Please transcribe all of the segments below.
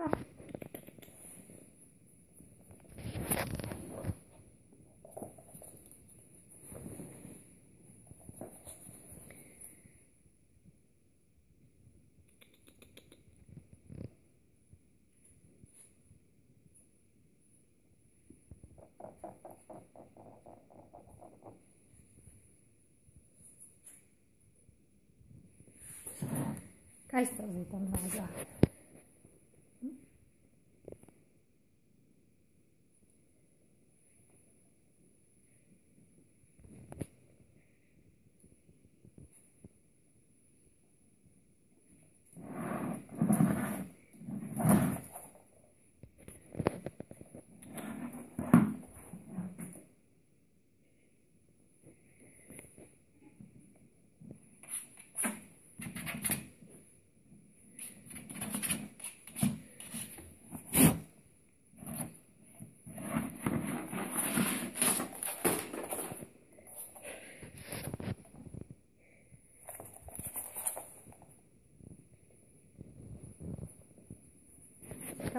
Kaj ste zdaj tam naga?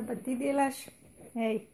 Repetir. Hey.